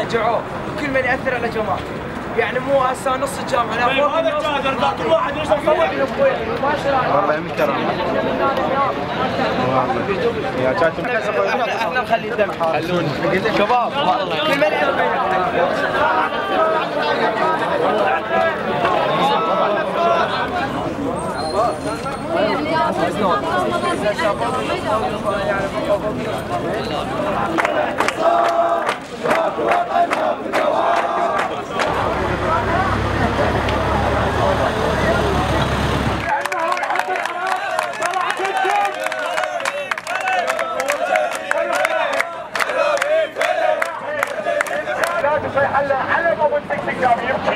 رجعوه كل من يأثر على جماعة. يعني مو هسه نص الجامعة لا طيب، فوق هذا الجاهل كل واحد إيش مسوي ما شاء والله يمك ترى. يا شاتم إحنا نخلي الدم. حار شباب كل من على ابو التكتيك يبكي